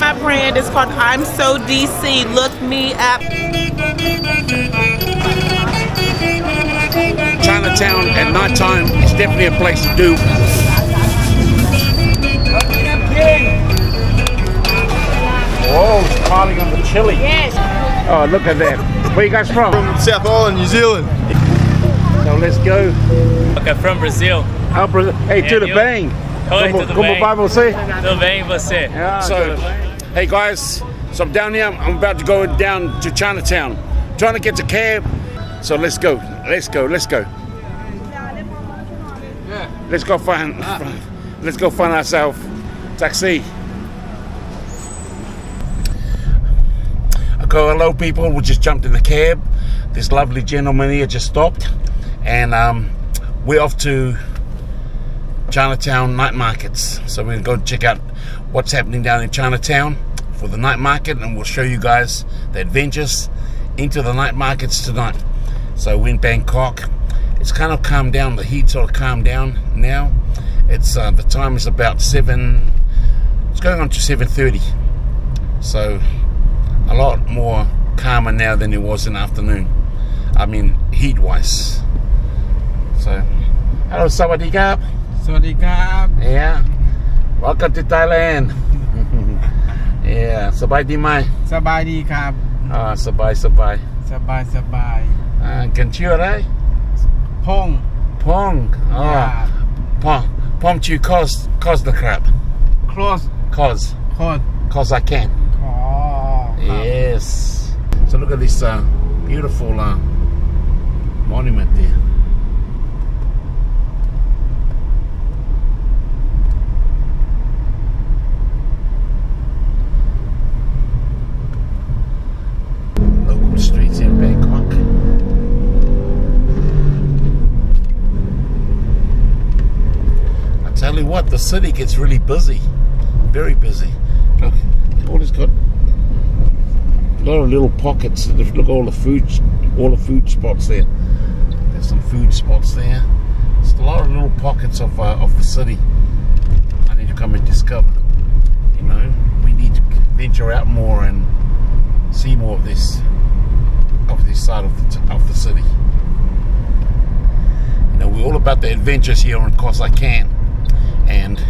My brand is called I'm So DC. Look me up. Chinatown at night time is definitely a place to do. Oh, it's piling on the chili. Yes. Oh, look at that. Where you guys from? From South Island, New Zealand. So let's go. Okay, from Brazil. Oh, Brazil. Hey, to the you? bang. Oi, Como, tudo como bem? vai você? Tudo bem, você? Yeah, so, hey guys, so I'm down here. I'm about to go down to Chinatown, trying to get the cab. So let's go. Let's go. Let's go. Let's go find. Let's go find ourselves taxi. Okay, hello people. We just jumped in the cab. This lovely gentleman here just stopped, and um, we're off to Chinatown night markets. So we're gonna go check out what's happening down in Chinatown for the night market, and we'll show you guys the adventures into the night markets tonight. So we're in Bangkok. It's kind of calmed down. The heat sort of calmed down now. It's uh, the time is about seven. It's going on to seven thirty. So a lot more calmer now than it was in the afternoon. I mean heat wise. So hello, sawadee Sawadee Yeah. Welcome to Thailand. yeah. Sabai di mai. Sabai di kap. Ah, sabai sabai. Sabai sabai. Uh, can you right? Pong. Pong. Oh. Pong. Pong you cause cause the crab. Close. Cause. Cause. Cause I can. Oh. Yes. So look at this uh, beautiful uh, monument there. Tell you what the city gets really busy very busy look all it's got a lot of little pockets. Look at all the food, all the food spots there. There's some food spots there. It's a lot of little pockets of uh, of the city. I need to come and discover. You know, we need to venture out more and see more of this of this side of the of the city. You know, we're all about the adventures here on Kos I Can, and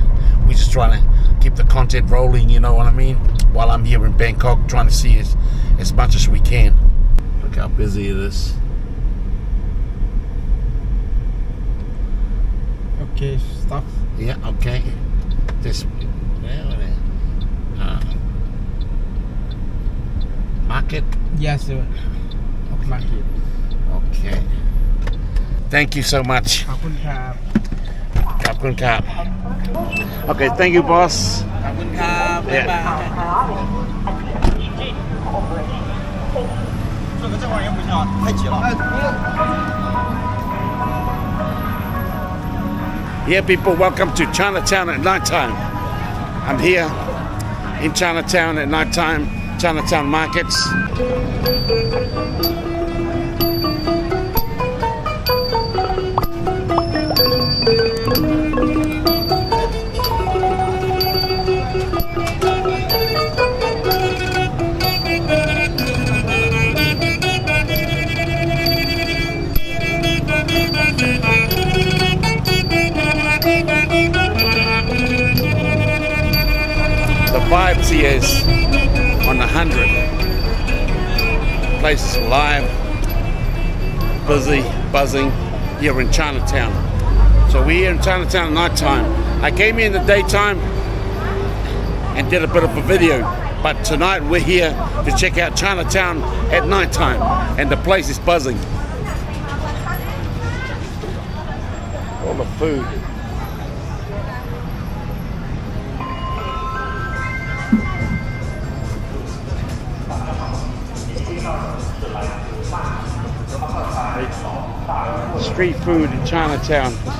we're just trying to keep the content rolling, you know what I mean? While I'm here in Bangkok, trying to see as, as much as we can. Look how busy it is. Okay, stop. Yeah, okay. This uh, market? Yes, sir. Market. Okay. Thank you so much. ขอบคุณครับ Kap kun kap. Okay, thank you, boss. ขอบคุณครับบ๊ายบาย Yeah, people, welcome to Chinatown at nighttime. I'm here in Chinatown at nighttime, Chinatown markets. Is on hundred. Place is alive, busy, buzzing here in Chinatown. So we're here in Chinatown at night time. I came here in the daytime and did a bit of a video. But tonight we're here to check out Chinatown at night time and the place is buzzing. All the food. Food in Chinatown. Oh.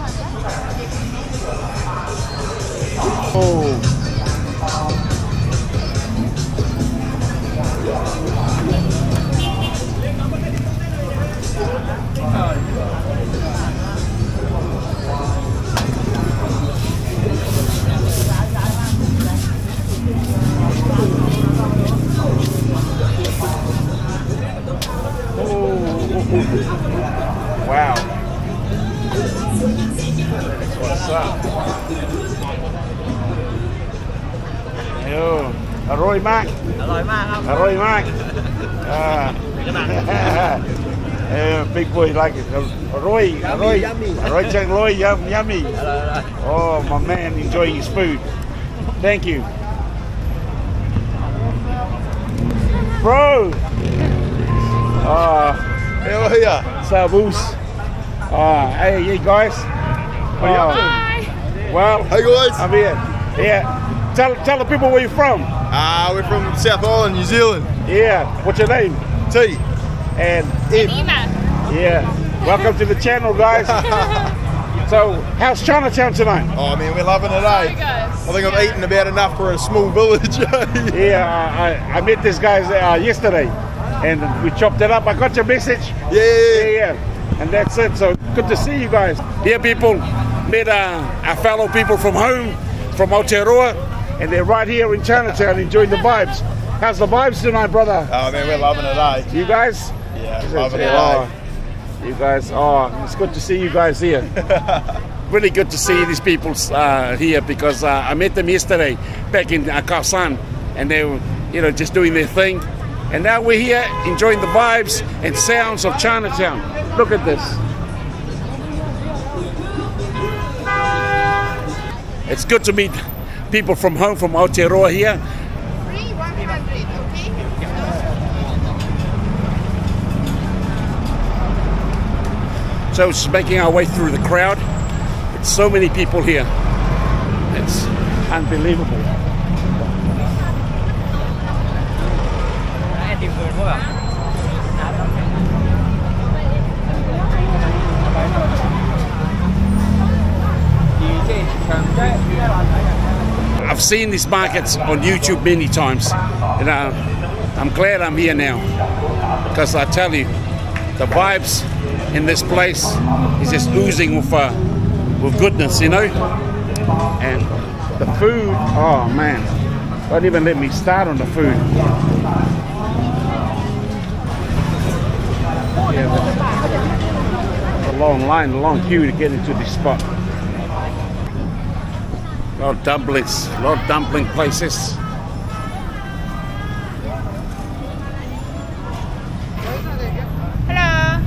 big boy like it. Roy, Roy. Roy Jack, Roy, yum, yummy. Oh, my man enjoying his food. Thank you. Bro! Ah, uh, hey, what are? Sabus. Ah, hey, you guys. What are you Well, hey guys. I'm here. Yeah. Tell, tell the people where you're from. Ah, uh, we're from South Island, New Zealand. Yeah. What's your name? T. And Eva yeah. Welcome to the channel, guys. so, how's Chinatown tonight? Oh man, we're loving it, eh? I think I've eaten about enough for a small village. Yeah, I, I met this guy uh, yesterday, and we chopped it up. I got your message. yeah, yeah, Yeah, yeah. yeah. And that's it. So good to see you guys. Here, people met uh, our fellow people from home, from Aotearoa, and they're right here in Chinatown enjoying the vibes. How's the vibes tonight, brother? Oh man, we're loving it, eh? You guys? Yeah, loving it, Oh, eh? You guys, oh, it's good to see you guys here. really good to see these people uh, here because uh, I met them yesterday back in uh, Khaosan and they were, you know, just doing their thing. And now we're here enjoying the vibes and sounds of Chinatown. Look at this. It's good to meet people from home from Aotearoa here. Free 100, okay? So it's making our way through the crowd. It's so many people here. It's unbelievable. I've seen these markets on YouTube many times, and I, I'm glad I'm here now because I tell you, the vibes in this place is just oozing with uh, with goodness, you know. And the food, oh man, don't even let me start on the food. Yeah, a long line, a long queue to get into this spot. A lot of dumplings, a lot of dumpling places. Hello.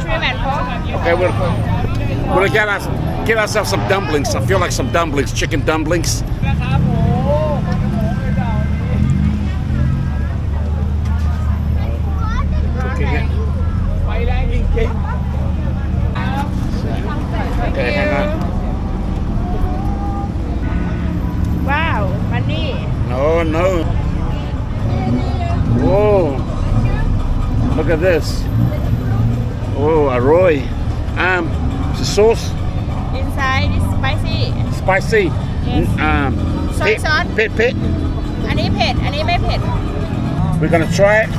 Shrimp and pork. Okay, we'll, we'll get, us, get ourselves some dumplings. I feel like some dumplings, chicken dumplings. Okay. Wow, money. No, no. Whoa. Look at this. Oh, a Roy. Um, the sauce, Inside is spicy. spicy. Yes. Um, Soy pit, sauce. pit, pit. อันนี้เผ็ด อันนี้ไม่เผ็ด We're gonna try it.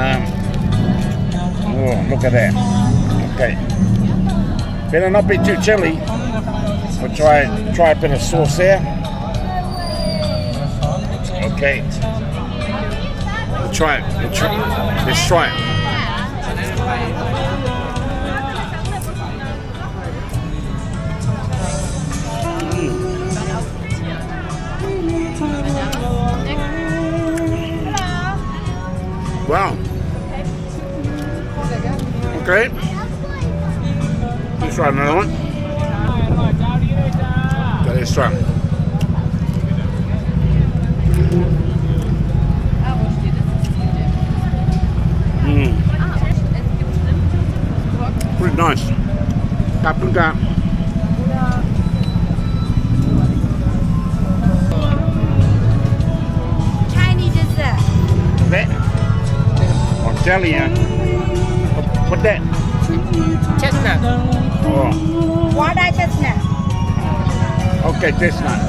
Um, oh, look at that. Okay. Better not be too chilly. We'll try try a bit of sauce there. Okay. We'll try it. We'll try, let's try it. Wow. Okay. Let's try another one. Okay, let's try. Mm. Pretty nice. Paprika. Chinese What- What's that? chestnut Oh, Water chestnut. okay, chestnut.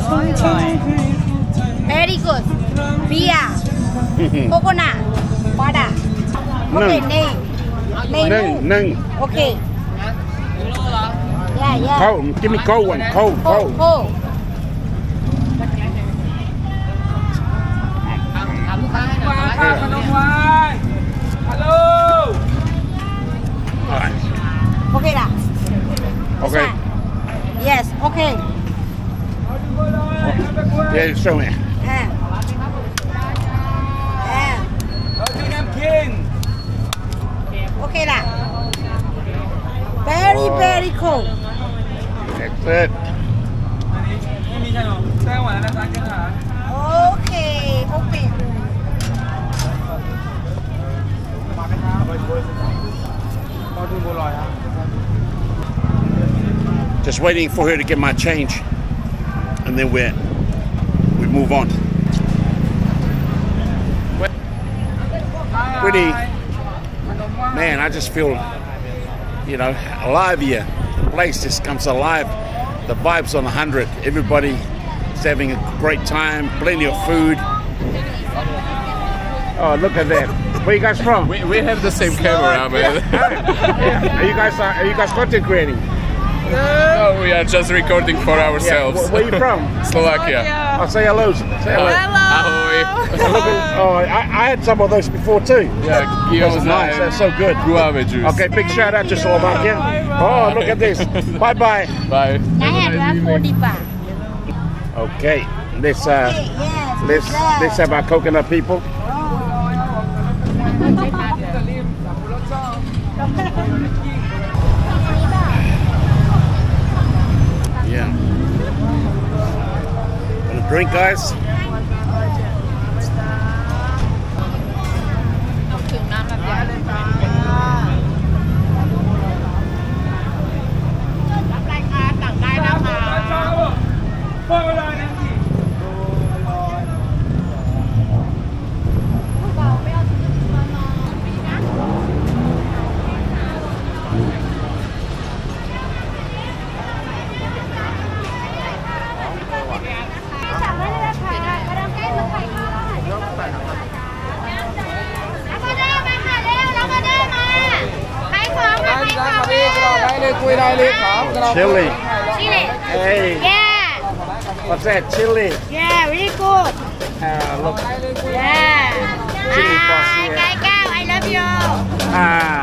Very good. Beer. Coconut. Water. Okay. Name. Nâng, nâng. Okay. Yeah, yeah. Cold. Give me cold one. Cold, Cold, cold. cold. ขน Hello! Alright. Okay lah. Okay. Yes, okay. Oh, yeah, show me. Yeah. Yeah. Okay lah. Very, oh. very cold. That's it. Just waiting for her to get my change, and then we we move on. Pretty man, I just feel you know alive here. The place just comes alive. The vibes on a hundred. Everybody is having a great time. Plenty of food. Oh, look at that! Where you guys from? We, we have the same camera, man. are you guys are, are you guys content creating? No. we are just recording for ourselves. Yeah. Where, you from? Slovakia. I oh, say hello. Say hello. hello. Ahoy. oh, I, I, had some of those before too. Yeah, those are nice. They're so good. Guava juice. Okay, big shout out to Slovakia. Oh, look at this. Bye bye. Bye. I have 45. Okay, let's uh, let's let's have our coconut people. Yeah. Want a drink, guys? ถึง ได้เลยคุยได้เลยครับ Chili. ชิเล่ Hey, yeah what's that? Chili. yeah very good Uh, look. yeah Chili ah sauce, yeah. ไก่ก้าว I love you Ah,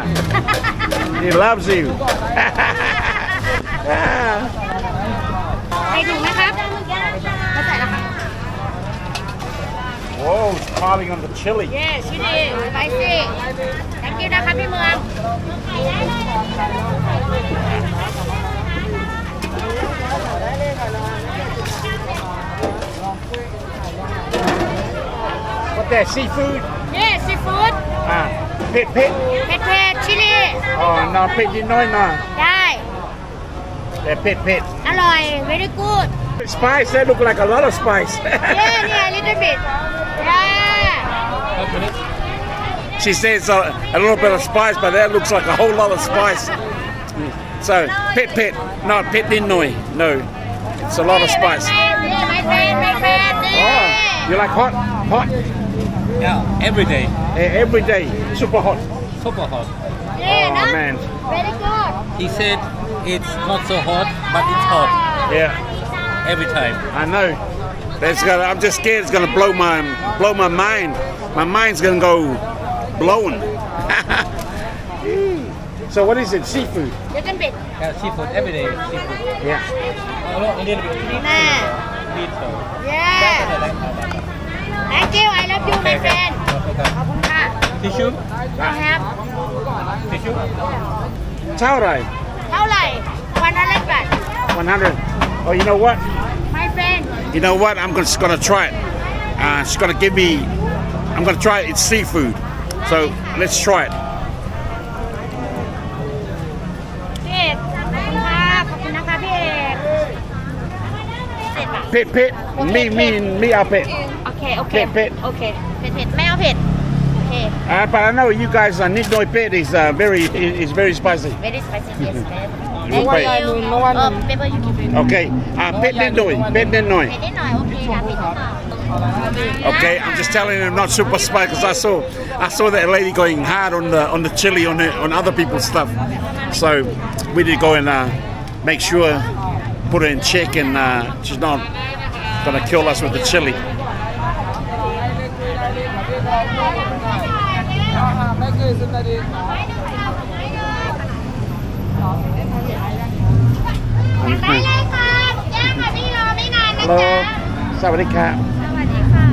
he loves you. Ah. ใส่ถุงไหมครับมาใส่แล้วครับ Whoa, it's piling on the chili. yes ชิเล่ spicy thank you นะครับพี่เมือง What's that? Seafood? yes seafood Ah, pit pit. เผ็ดเผ็ดชิลลี่ Oh no, pit you know no. ได้ That pit pit. อร่อย very good Spice. That look like a lot of spice. yeah yeah little bit yeah she says a, a little bit of spice, but that looks like a whole lot of spice. Mm. So pit pit, not pit dinoi. No, It's a lot of spice. Oh, oh, you like hot? Hot? Yeah, every day. Eh, every day. Super hot. Super hot. Yeah, oh, man. Very good. He said it's not so hot, but it's hot. Yeah. Every time. I know. That's gonna, I'm just scared it's gonna blow my blow my mind. My mind's gonna go blown. so what is it? Seafood. Yeah, seafood every day. Seafood. Yeah. A little, a little bit sweet. Nah. Sweet so. yeah thank you I love you my friend ขอบคุณค่ะ Tissue? I have Tissue? Taurai, เท่าไหร่วันละเล็กบาท 100. Oh, you know what? my friend You know what? I'm just gonna try it. Uh, she's gonna give me. I'm gonna try it. It's seafood. So let's try it. ผ็ดเผ็ด โอเค เผ็ดเผ็ดไม่เอาเผ็ด โอเค Uh, but I know you guys. Uh, Nidnoi pit is uh, very is very spicy. very spicy yes man You thank pay. you เออเปเปอร์ยูกิน Okay. Uh, pit Nidoi. Pit Nidoi. เผ็ดนิดหน่อย โอเคค่ะเผ็ดนิดหน่อย Okay, I'm just telling them not super spicy because I saw I saw that lady going hard on the on the chili on the, on other people's stuff. So we did go and uh, make sure put her in check and uh, she's not gonna kill us with the chili. ไม่เคยสนใจ ได้เลยค่ะย่างค่ะพี่รอไม่นานนะ Hello. จ๊ะ So สวัสดีครับ สวัสดีค่ะ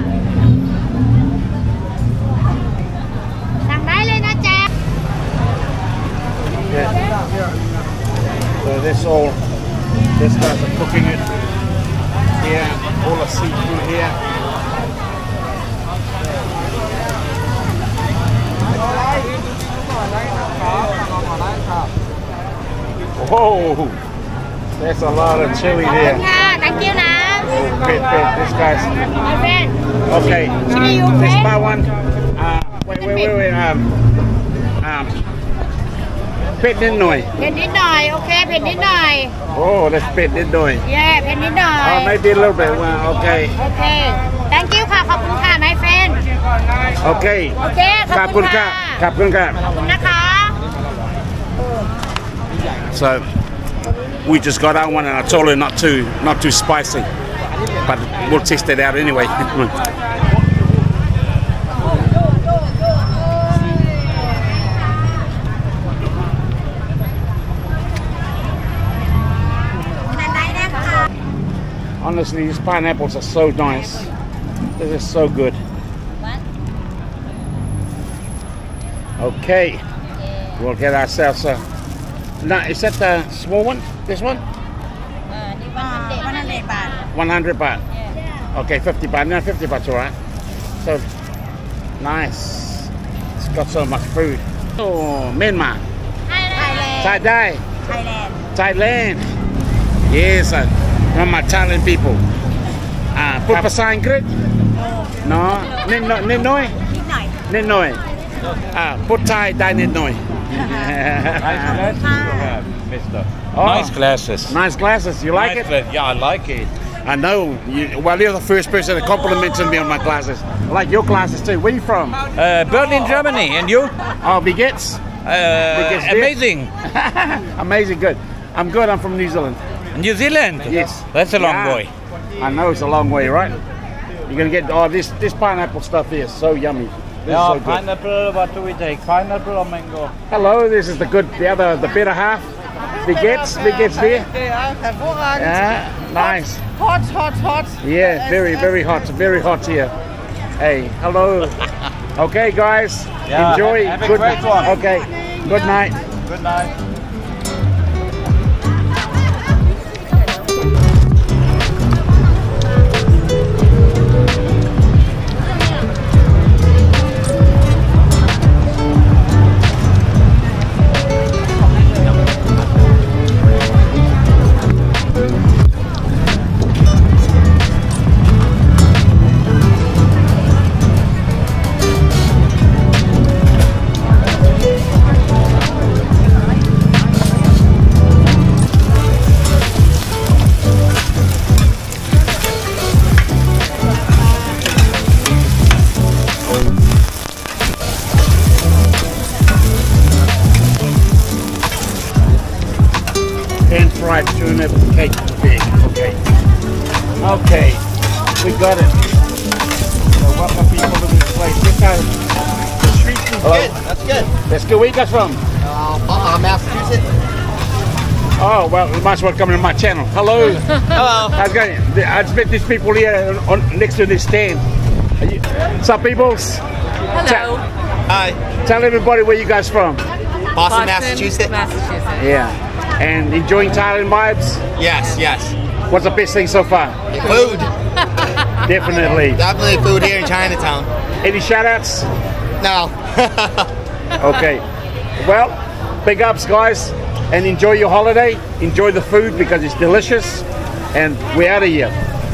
สั่งได้เลยนะแจ๊ค Yeah. So this all, This guys are cooking it here, all the seafood here. Whoa, there's a lot of chili there. Thank you, Nam. Oh, great, great. This guy's. Okay, this my one. Uh, wait, wait, wait, wait. Um, um, bit นิดหน่อย เผ็ดนิดหน่อย โอเค เผ็ดนิดหน่อย Oh, that's bit นิดหน่อย เย่เผ็ดนิดหน่อย Oh, maybe a little bit. Well, okay. โอเค thank you ค่ะ ขอบคุณค่ะ my friend Okay. โอเค ขอบคุณค่ะ ขอบคุณค่ะ ขอบคุณนะคะ So we just got our one, and I told her not too, not too spicy, but we'll test it out anyway. Honestly, these pineapples are so nice. This is so good. Okay, we'll get ourselves a. No, is that the small one? This one? 100 baht. 100 baht. Yeah. Okay, 50 baht. No, 50 baht's alright. So nice. It's got so much food. Oh, Myanmar. Thailand. Thailand. Thailand. Thailand. Yes, one of my Thailand people. Ah, พูดภาษาอังกฤษ No, นิดหน่อยนิดหน่อย นิดหน่อย นิดหน่อยอ่าพูดไทยได้นิดหน่อย Mister. Oh. Nice glasses. Nice glasses. You like Nice it? gla- Yeah, I like it. I know. You, well, you're the first person that complimented me on my glasses. I like your glasses too. Where you from? Uh, Berlin, Germany, and you? Oh, Begets. Uh, Biggest deal. amazing. Amazing. Good. I'm good. I'm from New Zealand. New Zealand. Yes. That's a long Yeah. way. I know it's a long way, right? You're gonna get oh this this pineapple stuff here is so yummy. This is so good. pineapple. What do we take? Pineapple or mango? Hello, this is the good, the other, the better half. Begets, begets there. Yeah, nice. Hot, hot, hot. Yeah, very, very hot, very hot here. Hey, hello. Okay, guys, Yeah, enjoy. have a good great one. Okay, good night. Good night. Pan fried tuna cake big. Okay. Okay, we got it. So welcome people to this place. This time, street food. Hello. That's good. Let's go. Where you guys from? Uh, Massachusetts. Oh, well, you might as well come to my channel. Hello. Hello. I was going. I just met these people here on, next to this stand. Are you, some peoples. Hello. Hi. Tell everybody where you guys from. Boston, Massachusetts. Massachusetts. Yeah. And enjoying Thailand vibes. Yes, yes. What's the best thing so far? Food. Definitely. Definitely food here in Chinatown. Any shout outs? No. Okay. Well, big ups, guys, and enjoy your holiday. Enjoy the food because it's delicious. And we're out of here.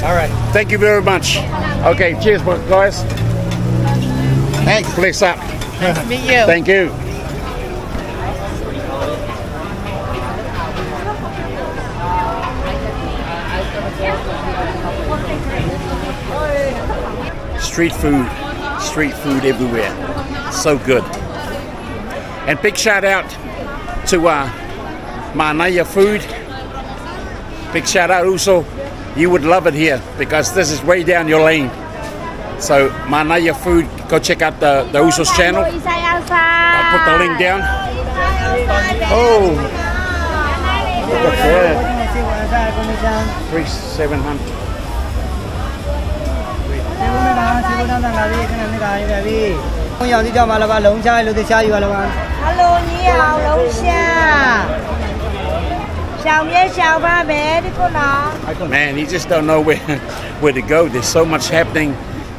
All right. Thank you very much. Okay, cheers, guys. Thanks. Bless up. Nice to meet you. Thank you. street food, street food everywhere. So good. And big shout out to uh, Manaya Food. Big shout out also. You would love it here because this is way down your lane. So Manaya Food, go check out the, the Usos channel. I'll put the link down. Oh. Look at that. Man, you just don't know where where to go. There's so much happening.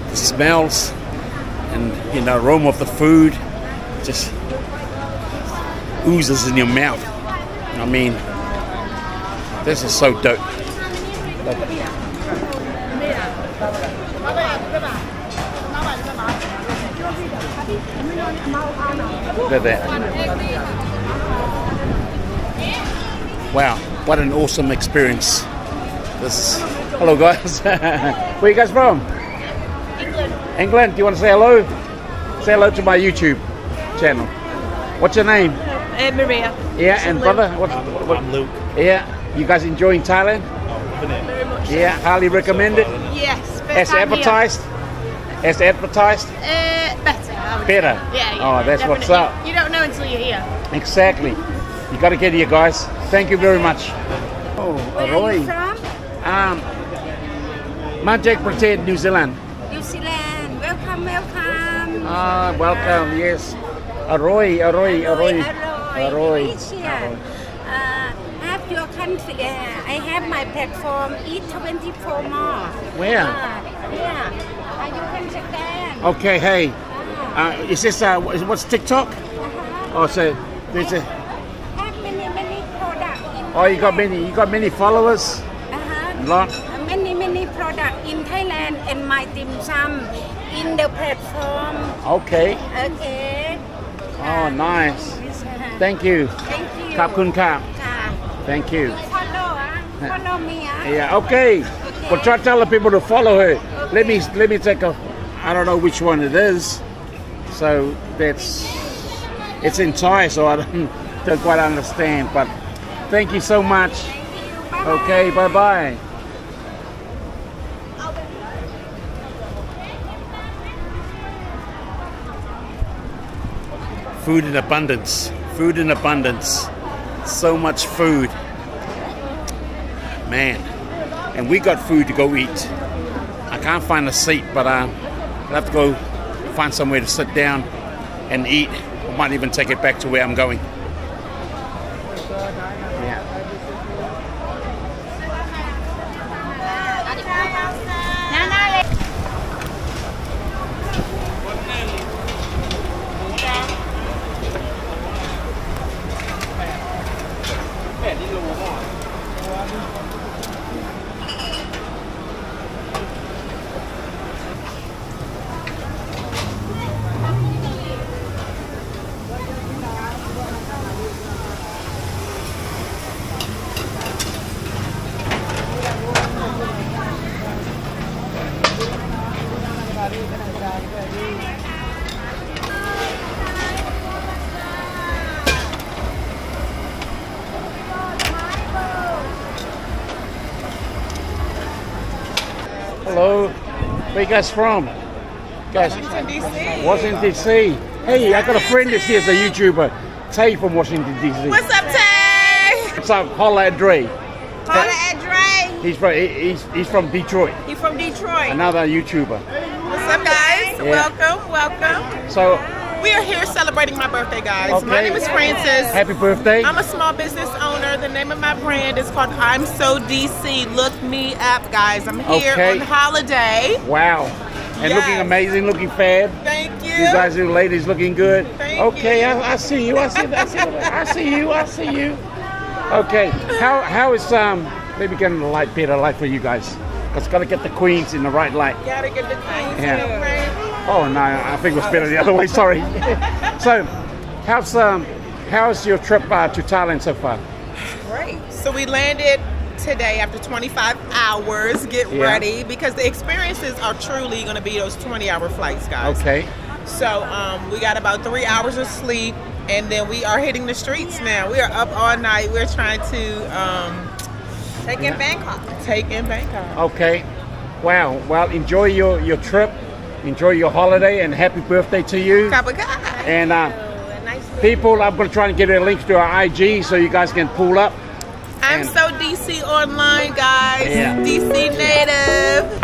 The smells and you know aroma of the food just oozes in your mouth. I mean, this is so dope. Love it. Look at that. Wow, what an awesome experience. This is, hello guys. Where are you guys from? England. England. Do you want to say hello? Say hello to my YouTube channel. What's your name? Uh, Maria. Yeah, and brother. What's, what, I'm Luke. Yeah, you guys enjoying Thailand? Very much. Yeah, highly recommend it. Yes. As advertised. As advertised. Uh, better. Better. Yeah, yeah. Oh, that's definitely. what's up. You don't know until you're here. Exactly. you got to get here, guys. Thank you very much. Oh, Where Roy. are you from? Um, Majek Pratet, New Zealand. New Zealand. Welcome, welcome. Ah, welcome. Uh, yes. Arroy, Arroy, Arroy. Arroy. Have your country. Uh, I have my platform E24 more. Where? Uh, yeah. Are you from Japan? Okay, hey. Uh, is this uh, what- what's TikTok? Oh, so there's a. have many many product in Oh, you got many. You got many followers. uh-huh. Lot. many many product in Thailand and my dim sum in the platform Okay. okay Oh, nice. Thank you. thank you ขอบคุณครับ ค่ะ Thank you. follow อ่ะ follow me อ่ะ Yeah. Okay. Well, try telling people to follow her. Let me let me take a. I don't know which one it is. So that's. It's in Thai, so I don't, don't quite understand. But thank you so much. Okay. Bye bye. Food in abundance. Food in abundance. So much food. Man. And we got food to go eat. I can't find a seat, but uh, I'll have to go find somewhere to sit down and eat. I might even take it back to where I'm going. Where you guys from? Guys, Washington, D.C. Washington DC. Hey, I got a friend that's here as a YouTuber. Tay from Washington DC. What's up, Tay? What's up? Holla at Dre. Holla at Dre. He's from he- he's, he's from Detroit. He from Detroit. Another YouTuber. What's up, guys? Welcome, welcome. So We are here celebrating my birthday, guys. My name is Francis. happy birthday. I'm a small business owner. The name of my brand is called I'm So DC. Look me up, guys. I'm here Okay. on holiday. Wow. And looking amazing, looking fab. Thank you. You guys, you ladies, looking good. Thank okay, you. I, I see you. I see. I see. I see you. I see you. Okay, how how is um maybe getting the light better light for you guys? Cause gotta get the queens in the right light. Gotta get the queens Yeah. in the frame. Oh no, I think it was better the other way. Sorry. so, how's um how's your trip uh, to Thailand so far? Great. So we landed today after 25 hours. Get Yeah. ready because the experiences are truly going to be those 20 hour flights, guys. Okay. So um, we got about three hours of sleep, and then we are hitting the streets now. We are up all night. We're trying to um, take in Bangkok. Take in Bangkok. Okay. Wow. Well, enjoy your your trip. Enjoy your holiday and happy birthday to you. Kapaka. And uh, Nice. People, I'm going to try and get a link to our IG so you guys can pull up. I'm and- so DC online, guys. Yeah. DC native.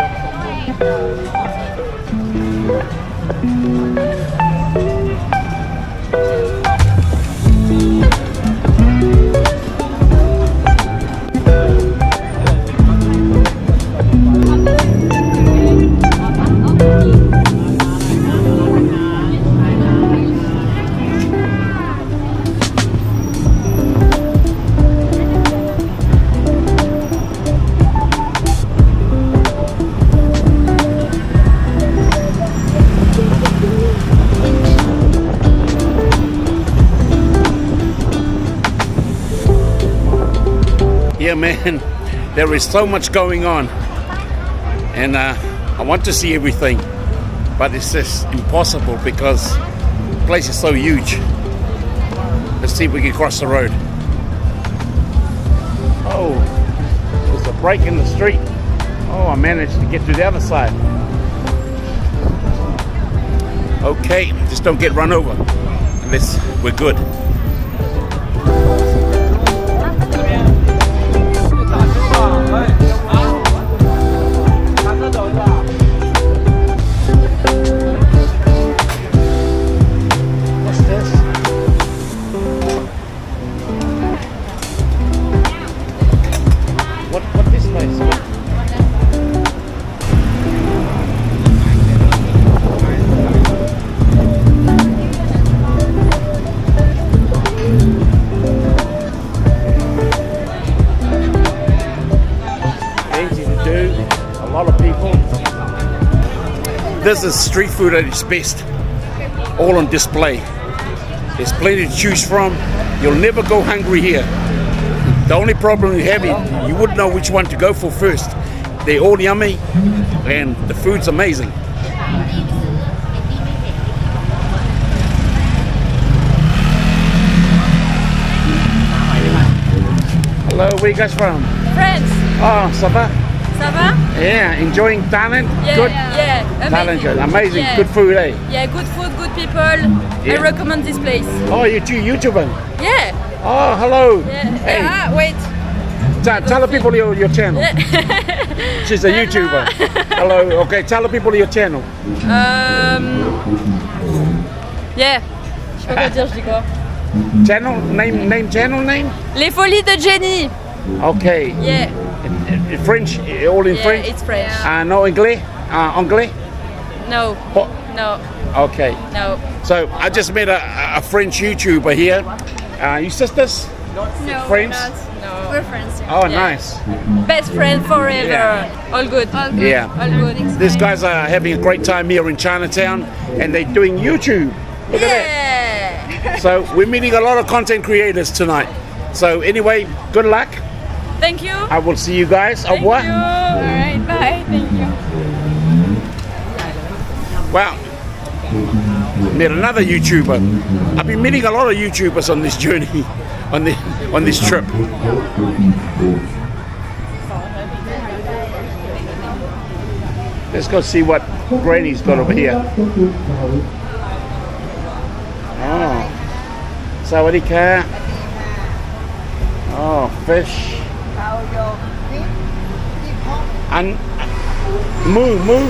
Man. There is so much going on, and uh, I want to see everything, but it's just impossible because the place is so huge. Let's see if we can cross the road. Oh, there's a break in the street. Oh, I managed to get to the other side. Okay, just don't get run over. Unless we're good. This is street food at its best. All on display. There's plenty to choose from. You'll never go hungry here. The only problem you have is you wouldn't know which one to go for first. They're all yummy and the food's amazing. Hello, where you guys from? France, Oh, ça va? Ça va? Yeah, enjoying Thailand? Yeah, Good? yeah, Thailand, good. Amazing, Yeah. good food, eh? Yeah, good food, good people. Yeah. I recommend this place. Oh, you're two YouTuber. Yeah, Oh, hello. yeah. Hey, Ah, wait. t- tell the people your, your channel. She's a YouTuber. hello, okay, tell the people your channel. Um, yeah. Je sais pas quoi dire, je dis quoi. Channel, name, name, channel name? Les folies de Jenny. Okay. Yeah, In- in French, all in yeah, French? it's French. Uh, no English? Uh, Anglais? No, Oh, no, okay. no. So I just met a, a French YouTuber here. Uh, you sisters? No, Friends? No. We're friends. Oh, Yeah. nice. Best friend forever. Yeah. All good. All good. Yeah. All good. These guys are having a great time here in Chinatown and they're doing YouTube. Look at that. Yeah. So we're meeting a lot of content creators tonight. So anyway, good luck. Thank you. I will see you guys. Thank revoir. you. All right, bye. Thank you. Wow. Met another YouTuber. I've been meeting a lot of YouTubers on this journey, on the on this trip. Let's go see what Granny's got over here. Ah. Oh, sawadika. Oh, fish. And moo moo.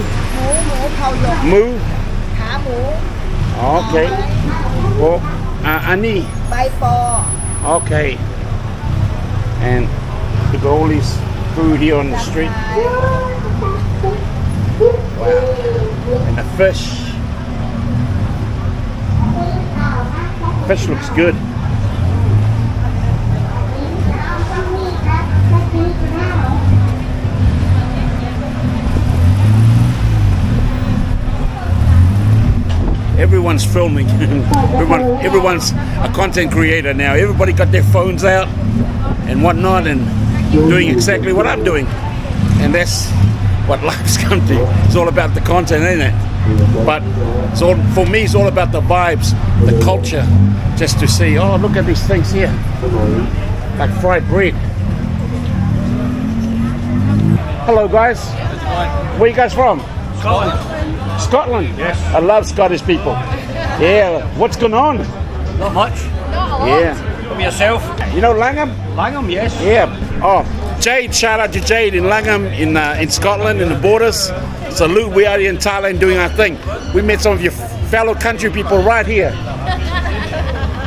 Moo. ขาหมู Okay. Oh, uh, Annie. ใบปอ Okay. And look at all this food here on the street. Wow. And the fish. Fish looks good. Everyone's filming. Everyone, everyone's a content creator now. Everybody got their phones out and whatnot and doing exactly what I'm doing. And that's what life's come to. It's all about the content, ain't it? But it's all, for me, it's all about the vibes, the culture, just to see, oh, look at these things here. Like fried bread. Hello, guys. Where you guys from? Scotland. Scotland? Yes. I love Scottish people. Yeah. What's going on? Not much. Yeah. From yourself. You know Langholm? Langholm, yes. Yeah. Oh, Jade, shout out to Jade in Langholm in uh, in Scotland in the borders. Salute, we are here in Thailand doing our thing. We met some of your fellow country people right here.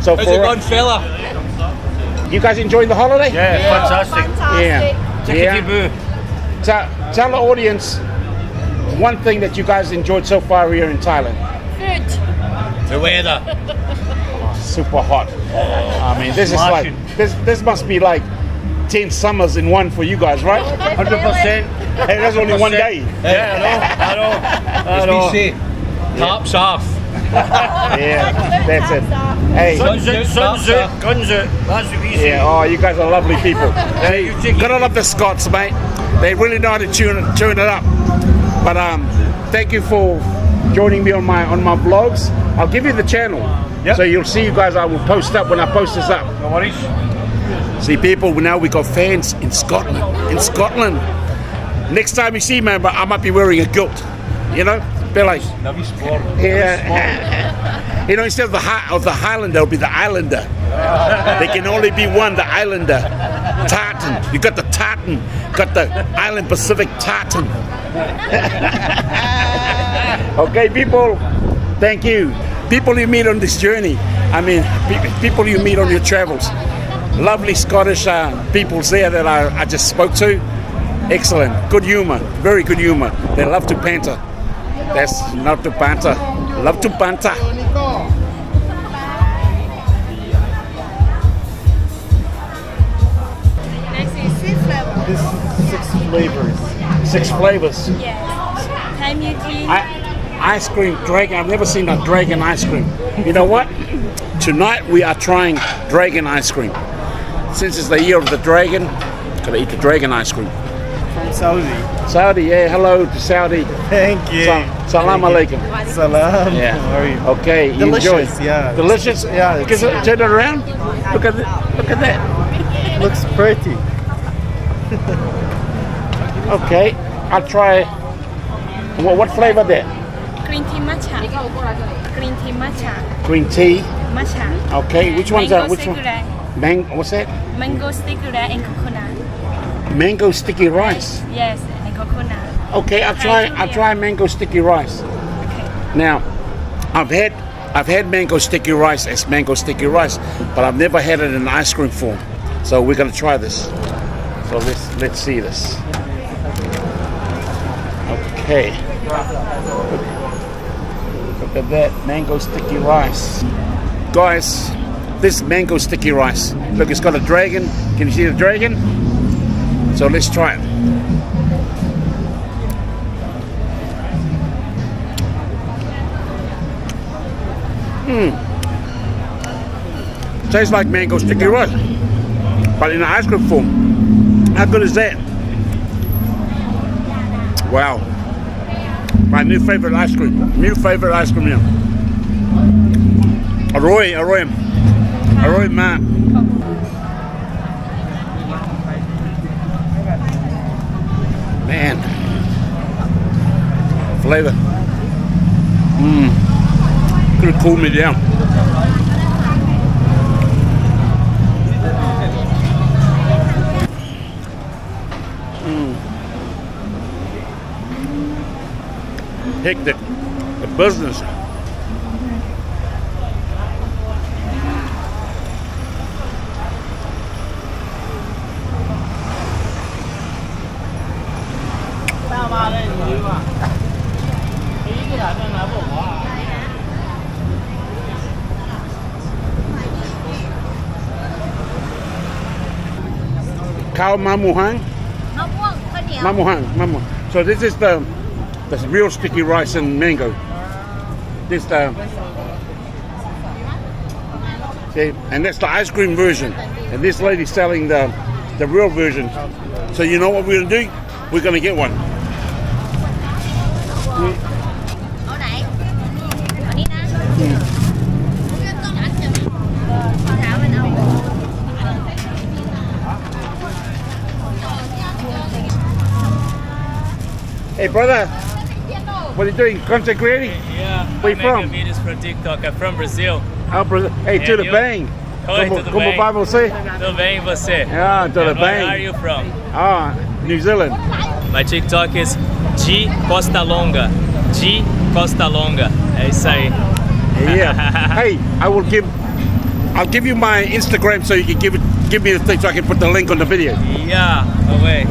So How's it for going, fella? you guys enjoying the holiday? Yeah, fantastic. Yeah. Tickety Yeah. boo. Tell, tell the audience one thing that you guys enjoyed so far here in Thailand. The weather. Ah, super hot. I mean, this is like this. This must be like ten summers in one for you guys, right? 100%. Hey, that's only one day. Yeah, I know. I know. I know. Tops off. yeah, that's it. Hey, Sunset, sunset, sunset. That's what we say. yeah, oh, you guys are lovely people. Hey, gotta love the Scots, mate. They really know how to tune, tune it up. But um, thank you for joining me on my on my vlogs. I'll give you the channel, Yep. so you'll see you guys. I will post up when I post this up. No worries. See, people, now we got fans in Scotland. In Scotland. Next time you see me, but I might be wearing a kilt. You know, be like, yeah. you know, instead of the hi- of the Highlander, it'll be the Islander. there can only be one, the Islander. Tartan. You got the Tartan. Got the Island Pacific Tartan. okay, people. Thank you. People you meet on this journey. I mean, pe- people you meet on your travels. Lovely Scottish uh, peoples there that I, I just spoke to. Excellent. Good humor. Very good humor. They love to banter. That's not to banter. Love to banter. Flavors. Six flavors. Yes. Thai milk. I, ice cream dragon. I've never seen a dragon ice cream. You know what? Tonight we are trying dragon ice cream. Since it's the year of the dragon, gotta eat the dragon ice cream. From Saudi. Saudi, yeah. Hello to Saudi. Thank you. Sa- Salam Thank you. alaikum. Salam. Yeah. How are you? Okay, you Delicious, enjoy. yeah. Delicious. Yeah, it's- Give it- Turn it around. Look at that. Look at that. Looks pretty. Okay, I'll try. What, what flavor there? Green tea matcha. Green tea matcha. Green tea. Matcha. Okay, which one's that? Mango Which one? sticky What's that? rice. Mango sticky rice and coconut. Mango sticky rice. Yes, and coconut. Okay, I'll try. I'll try mango sticky rice. Okay. Now, I've had I've had mango sticky rice as mango sticky rice, but I've never had it in ice cream form. So we're gonna try this. So let's let's see this. Okay. Look at that mango sticky rice, guys. This mango sticky rice. Look, it's got a dragon. Can you see the dragon? So let's try it. Mmm. Tastes like mango sticky rice, but in ice cream form. How good is that? Wow. My new favorite ice cream. New favorite ice cream here. Arroy, Arroy. Arroy man. Man. Flavor. Mmm. Could have cooled me down. take the, the business cow mamuhang? Mamuhang, Hang. So this is the there's real sticky rice and mango. This uh, see, and that's the ice cream version. And this lady's selling the the real version. So you know what we're gonna do? We're gonna get one. Hey, brother what are you doing? Content creating? Yeah, Where you from? videos for TikTok. I'm from Brazil. Oh, brother. Hey, to And the you? bang. Oi, como, tudo como bem? vai você? Tudo bem, você? Ah, tudo And Where are you from? Ah, New Zealand. My TikTok is G Costa Longa. G Costa Longa. É isso aí. Yeah. hey, I will give. I'll give you my Instagram so you can give it, give me the thing so I can put the link on the video. Yeah, no way.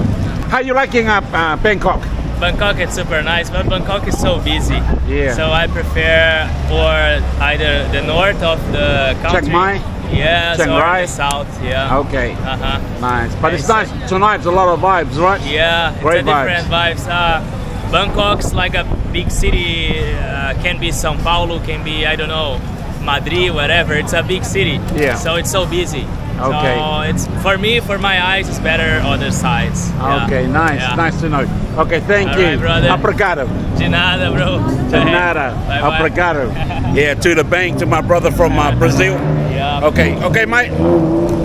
How you liking uh, uh, Bangkok? Bangkok is super nice, but Bangkok is so busy. Yeah. So I prefer or either the north of the country. Chiang Mai? Yes, Chiang or Rai? the south. Yeah. Okay, Uh huh. nice. But it's Nice. nice. Tonight's a lot of vibes, right? Yeah, Great it's a different vibes. Uh, Bangkok's like a big city. Uh, can be São Paulo, can be I don't know, Madrid, whatever. It's a big city. Yeah. So it's so busy. Okay. So it's for me, for my eyes, it's better other sides. Yeah. Okay, nice, Yeah. nice to know. Okay, thank All you. right, brother. Obrigado. De nada, bro. De nada. Bye bye. Obrigado. yeah, to the bank, to my brother from uh, Brazil. Yeah. Okay, okay, mate.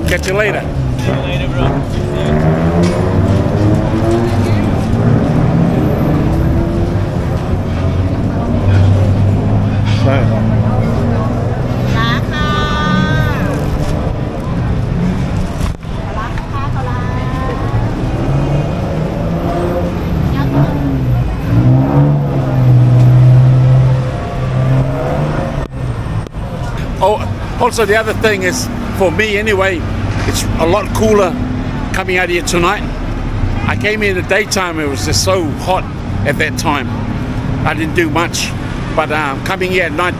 Catch you later. See you later, bro. Also the other thing is, for me anyway, it's a lot cooler coming out here tonight. I came here in the daytime; it was just so hot at that time. I didn't do much, but um, coming here at night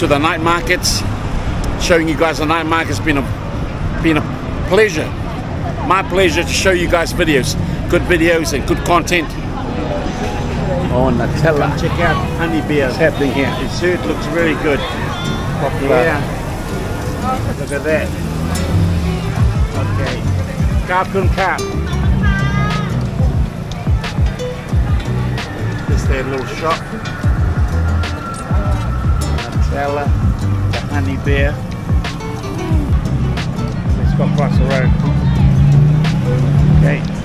to the night markets, showing you guys the night markets, been a been a pleasure. My pleasure to show you guys videos, good videos and good content. Oh, Nutella! Check out honey beer. What's happening here? Suit looks very good. Yeah. Look at that. Okay. Cartoon cap. This their little shop. Nutella. The honey bear. Let's go across the road. Okay.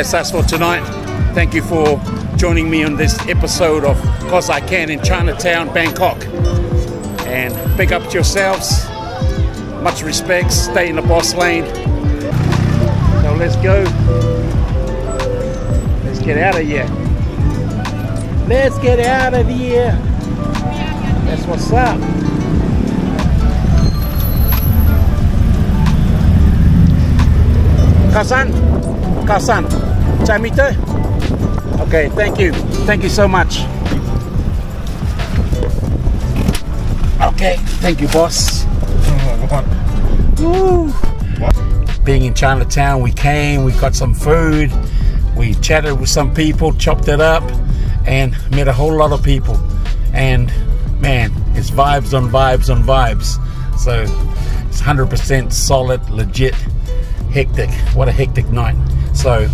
That's us for tonight. Thank you for joining me on this episode of Kos I Can in Chinatown, Bangkok. And pick up to yourselves. Much respect. Stay in the boss lane. So let's go. Let's get out of here. Let's get out of here. That's what's up. Kasan? Kasan? Meter? Okay, thank you. Thank you so much. Okay, thank you, boss. Being in Chinatown, we came, we got some food, we chatted with some people, chopped it up, and met a whole lot of people. And man, it's vibes on vibes on vibes. So it's 100% solid, legit, hectic. What a hectic night. So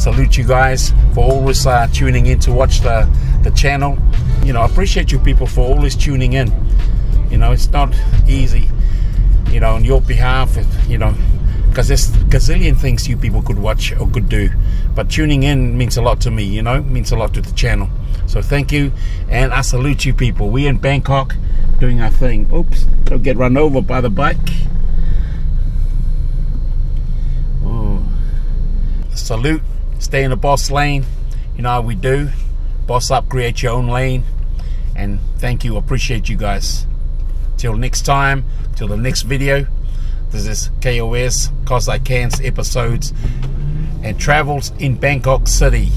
salute you guys for always uh, tuning in to watch the, the channel. You know, I appreciate you people for always tuning in. You know, it's not easy, you know, on your behalf, you know, because there's gazillion things you people could watch or could do. But tuning in means a lot to me, you know, means a lot to the channel. So thank you, and I salute you people. We in Bangkok doing our thing. Oops, don't get run over by the bike. Oh. Salute, stay in the boss lane. You know how we do. Boss up, create your own lane. And thank you, appreciate you guys. Till next time, till the next video. This is KOS, Cause I Can's episodes and travels in Bangkok City.